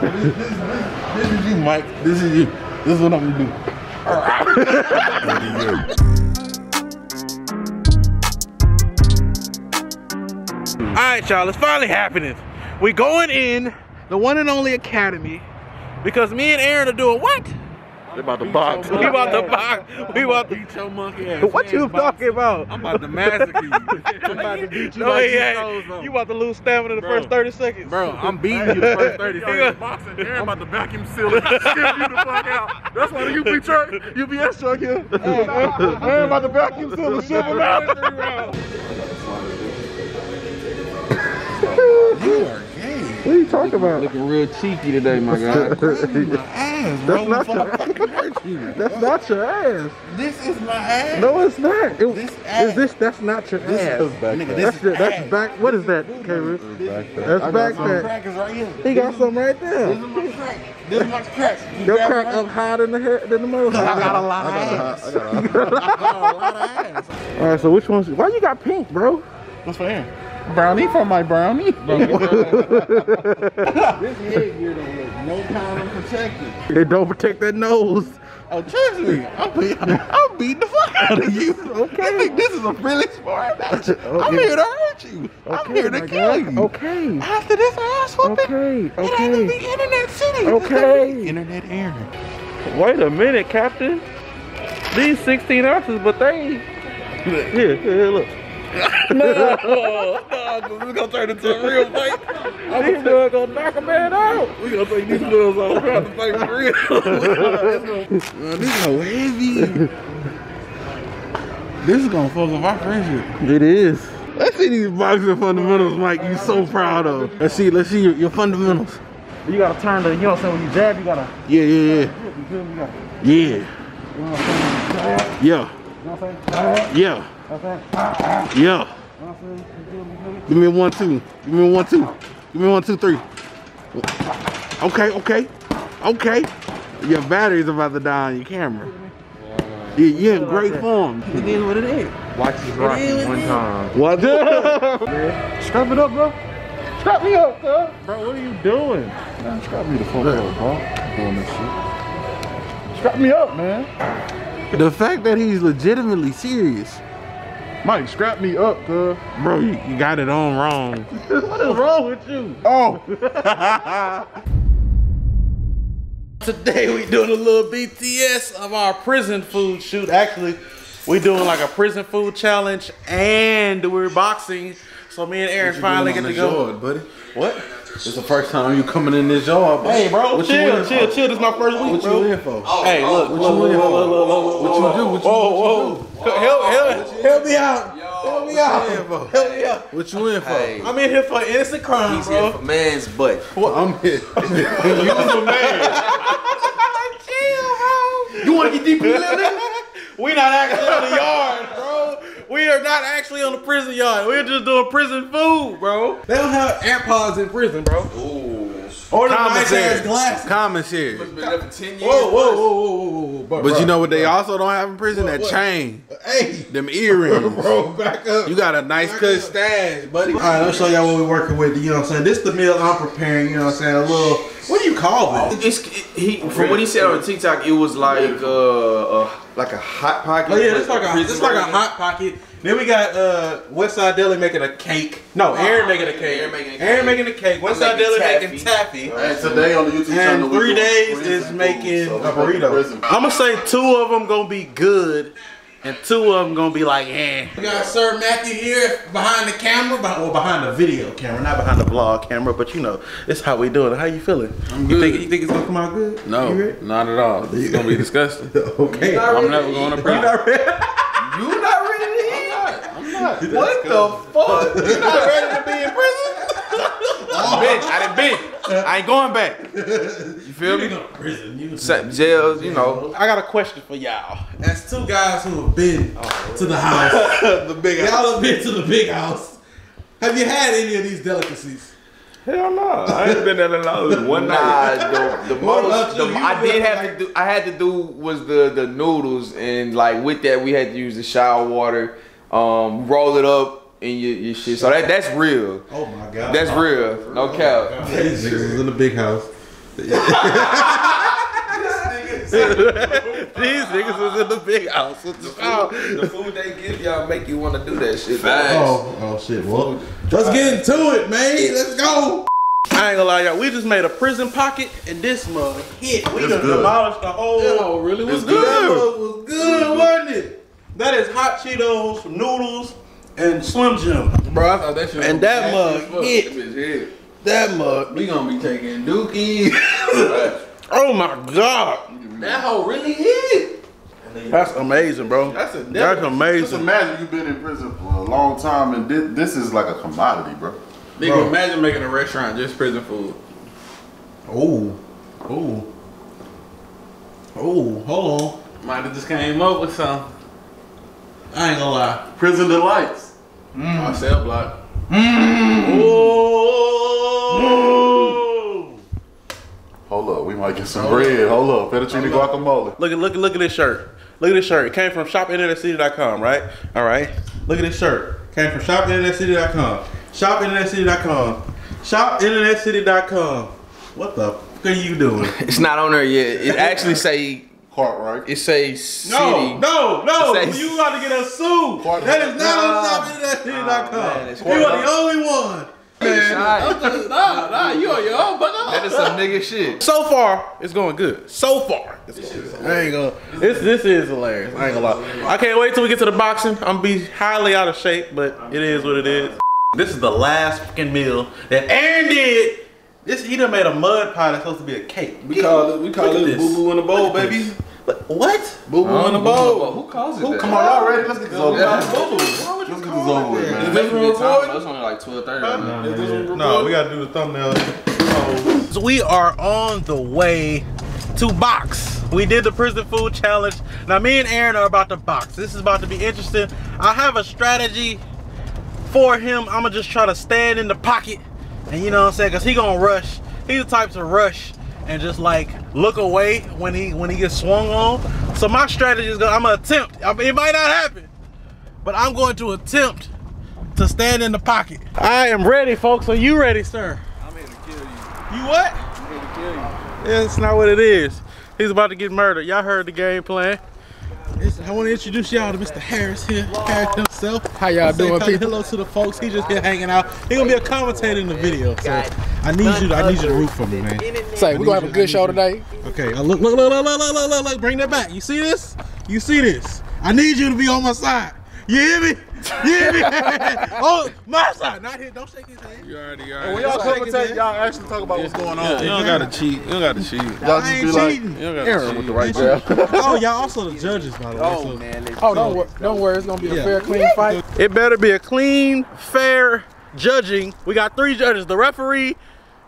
this is you, Mike. This is you. This is what I'm gonna do. All right, y'all. It's finally happening. We going in the one and only academy because me and Aaron are doing what? They about to box. We about to box. We about to beat your monkey ass. What you talking about? I'm about to massacre you. I'm about to beat you No, like he you ain't. stole something. You about to lose stamina in the Bro. first 30 seconds. Bro, I'm beating you the first 30 You seconds. got- Boxing, Aaron about to vacuum seal it. Skip you the fuck out. That's why the UP truck, UPS truck here. Aaron about to vacuum seal the ship him out. You are gay. What are you talking about? Looking real cheeky today, my guy. Ass. That's not fucking hurt. That's not your ass. This is my ass. No, it's not. It, This is this? That's not your ass. Nigga, this That's is your, that's back. What is that, K-Roof? That's backpack. crackers right here. He got some right This there. is my crack. This is my crack. You Your crack up higher than the head than the mother. I got a lot of ass. I got a lot of ass. All right, so which one's? Why you got pink, bro? What's for Aaron? Brownie for my brownie. This headgear don't look no kind of protected. It don't protect that nose. Oh, trust me, I'm, beat, I'm beating the fuck out of you. Okay. You think this is a friendly sport match? I'm Okay. here to hurt you. I'm Okay, here to kill guy. you. Okay. After this ass whooping, Okay. it ain't gonna be internet city. Okay. Internet Aaron. Wait a minute, Captain. These 16 ounces, but they. Here, here, look. No, no, this is gonna turn into a real fight. These dudes gonna knock a man out. We gonna take these gloves off. We're to fight for real. Man, this is so heavy. This is gonna fuck up our friendship. It is. Let's see these boxing fundamentals, Mike. You so proud of. Let's see. Let's see your, your fundamentals. You gotta turn the, you know what I'm saying? When you jab, you gotta. Yeah, yeah, You feel me? You gotta. yeah, yeah, You know what I'm saying? yeah, You know what I'm saying? yeah, You know what I'm saying? yeah. Give me one, two. Give me one, two. Give me one, two, three. Okay, okay, okay. Your battery's about to die on your camera. Yeah, you're in great form. It is what it is. Watch this Rocky one time. What? Strap it up, bro. Strap me up, cuz. Bro, what are you doing? Man, strap me the fuck up, bro. Doing this shit. Strap me up, man. the fact that he's legitimately serious, Mike, strap me up, cuz. bro, you, you got it on wrong. What is wrong with you? Oh, Today we doing a little BTS of our prison food shoot. Actually, we doing like a prison food challenge and we're boxing. So me and Aaron finally get to go. Yard, buddy. What? It's the first time you coming in this yard, buddy. Hey, bro, What chill, in chill, for? chill. This is my first week, What bro. you in for? Hey, look, What you look, in for? look, look, look, What you do? What you- Whoa, what whoa. Help, help, help me out. Help me out. Help me out. What you in for? Hey, I'm in here for innocent crime, he's here bro. for man's butt. I'm here. you a man. Chill, bro. You want to get deep in that We not actually on the yard, bro. We are not actually on the prison yard. We're just doing prison food, bro. They don't have AirPods in prison, bro. Or the nice ass glasses. Commissary. Been there for 10 years. Whoa, whoa, whoa, whoa, whoa, whoa, bro. But you know what they also don't have in prison? That what? chain. hey, Them earrings. bro, back up. You got a nice cut stash, buddy. All right, let me show y'all what we're working with. You know what I'm saying? This is the meal I'm preparing. You know what I'm saying? A little. What do you call it? It's, it, he, from what he said on TikTok, it was like uh, uh like a hot pocket. Oh yeah, it's like a prison it's like a hot pocket. Then we got uh Westside Deli making a cake. No, Aaron making a cake. Aaron making a cake. Aaron making a cake. Westside making Deli making taffy. And today on the YouTube channel, And we three days is making so a burrito. I'm gonna say two of them gonna be good, and two of them gonna be like, eh. We got Sir Matthew here behind the camera, behind, well, behind the video camera, not behind the vlog camera, but you know, it's how we doing. it. How you feeling? I'm You think you think it's gonna come out good? No, not at all. This is gonna be disgusting. Okay. I'm never going to You prison. not ready? You not ready to eat? I'm not. What the fuck? You not ready to be in prison? I been, I done been. I ain't going back. You feel me? Prison, you Sa- Jails, you know. I got a question for y'all. As two guys who have been to the house, the big y'all have been to the big house. Have you had any of these delicacies? Hell no. I ain't been there in long. One night. Nah, the, the most you? the, I did have like- to do I had to do was the the noodles and like with that we had to use the shower water, um, roll it up and your, your shit. So that that's real. Oh my god. That's real. No cap. These niggas is in the big house. These niggas was in the big house with the foul. The food they give y'all make you want to do that shit. Oh, oh shit. Well, let's get into it, man. Let's go. I ain't gonna lie, y'all. We just made a prison pocket, and this mug hit. We done demolished the whole. Oh, really was It's That good. mug was good, wasn't it? That is hot Cheetos, noodles, and Slim Jim. Bro, I thought that shit And that mug hit. Hit. That mug. We gonna be taking Dookie. Oh my god. That hoe really hit. That's amazing, bro. That's a That's Just imagine you've been in prison for a long time and this, this is like a commodity, bro. Nigga, Bro. imagine making a restaurant just prison food. Oh. Oh. Oh, hold on. Might have just came up with some. I ain't gonna lie. Prison delights. Our cell block. Oh. Hold up, we might get some bread. Hold up, fettuccine guacamole. Look at look at look at this shirt. Look at this shirt. It came from shopinternetcity.com, right? All right. Look at this shirt. Came from shopinternetcity.com. Shopinternetcity.com. Shopinternetcity.com. What the fuck are you doing? It's not on there yet. It actually say Cartwright. it say city. No, no, no. It says- You about to get us sued. Quite- That is not Nah. on shopinternetcity.com. Nah, man, it's you are the only one. Shot. nah, nah, you on your own, but That is some nigga shit. So far, it's going good. So far, it's going good. I ain't gonna. This this is hilarious. I ain't gonna lie. I can't wait till we get to the boxing. I'm gonna be highly out of shape, but it is what it is. This is the last fucking meal that Aaron did. This he done made a mud pie that's supposed to be a cake. We call it, we call it boo boo in a bowl, baby. this. What? What? Boo boo in a bowl. Who calls it that? Come on, y'all ready? Let's get this over with. Yeah. Let's get this over with, man. This one recording? It's only like 12 30 Is this one No, we gotta do the thumbnail. So we are on the way to box. We did the prison food challenge. Now me and Aaron are about to box. This is about to be interesting. I have a strategy for him. I'ma just try to stand in the pocket. And you know what I'm saying? Cause he gonna rush. He's the type to rush and just like look away when he when he gets swung on. So my strategy is gonna I'm gonna attempt. I mean, it might not happen, but I'm going to attempt to stand in the pocket. I am ready, folks. Are you ready, sir? I'm here to kill you. You what? I'm here to kill you. That's not what it is. He's about to get murdered. Y'all heard the game plan. I want to introduce y'all to Mr. Harris here, Harris himself. How y'all doing, people? Hello to the folks. He just here hanging out. He gonna be a commentator in the video. So I need you. To, I need you to root for me, man. Say, we're gonna have a good show today. Okay. uh, Look, look, look, look, look, look, look, look, look. Bring that back. You see this? You see this? I need you to be on my side. You hear me? You hear me? oh, my side, not here. Don't shake his hand. You already, you When already. y'all Take it, commentate, man. y'all actually talk about what's going on. You don't gotta cheat. You don't gotta cheat. Y'all I just ain't be like, cheating. You don't gotta Aaron cheat. with the right jab. Oh, y'all also the judges, by the way. Oh so- Oh, don't worry, don't worry, it's gonna be a fair, clean fight. It better be a clean, fair judging. We got three judges, the referee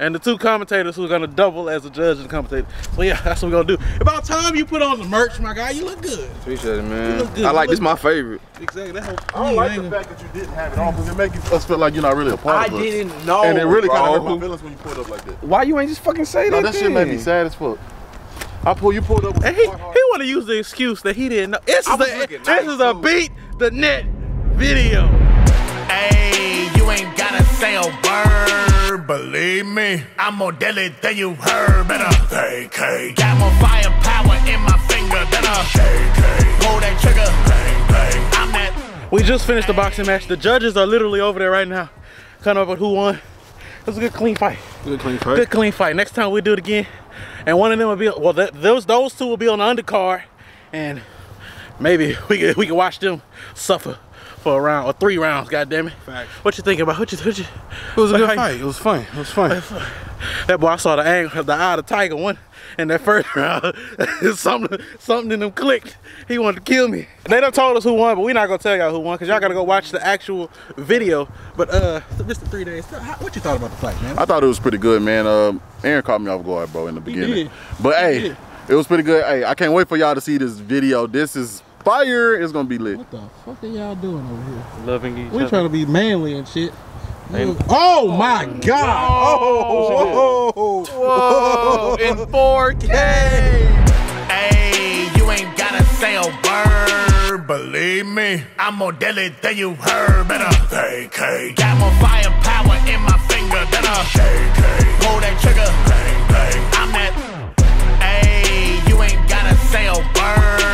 and the two commentators who are gonna double as a judge and commentator. So yeah, that's what we're gonna do. About time you put on the merch, my guy. You look good. Appreciate it, man. You man. look good. I like this look- my favorite. Exactly. That whole I don't like the fact that you didn't have it on because it makes us feel like you're not really a part of us. know. And it really kind of hurt bro. my feelings when you pulled up like that. Why you ain't just fucking say that? No, that? that shit made me sad as fuck. I pull you pulled up with And he he hard, hard. want to use the excuse that he didn't know. This is was a this nice, is a beat the net video. Hey, you ain't gotta say a word. Believe me, I'm more deadly than you heard. Better KK. Got more firepower in my finger than a KK. Pull that trigger. Bang, bang. I'm that. We just finished the boxing match. The judges are literally over there right now, Kind of with who won. It was a good clean fight. Good clean fight. Good clean fight. Next time we do it again, and one of them will be well. That, those those two will be on the undercard, and maybe we can we can watch them suffer for a round or three rounds. God damn it! Facts. What you thinking about? What you what you? It was a good how you- fight. It was fun. It was fun. That boy, I saw the angle, the eye of the tiger one in that first round. something something in them clicked. He wanted to kill me. They done told us who won, but we not gonna tell y'all who won because y'all gotta go watch the actual video. But uh, Mr. Three Days, how- what you thought about the fight, man? I thought it was pretty good, man. Um, Aaron caught me off guard, bro, in the beginning. did. But hey, did. it was pretty good. Hey, I can't wait for y'all to see this video. This is fire. It's gonna be lit. What the fuck are y'all doing over here? Loving each we other. We trying to be manly and shit. Oh, oh my God! Whoa! Whoa! Whoa. In 4K. Hey, you ain't gotta say a word. Believe me, I'm more deadly than you heard. Better K. Got more firepower in my finger than a KK. Pull that trigger. Bang, bang. I'm that. Hey, you ain't gotta say a word.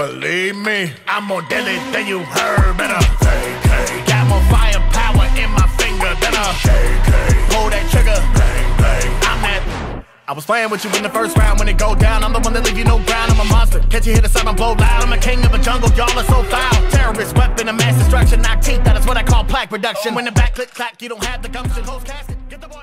Believe me, I'm more deadly than you heard. Better KK. Got more firepower in my finger than a KK. Pull that trigger, bang bang. I'm that. I was playing with you in the first round when it go down. I'm the one that leave you no ground. I'm a monster. Catch you hit a sound blow loud. I'm a king of a jungle. Y'all are so foul. Terrorist weapon of mass destruction. Knock teeth. That is what I call plaque production. When the back click clack, you don't have the gumption. Close casket. Get the boy.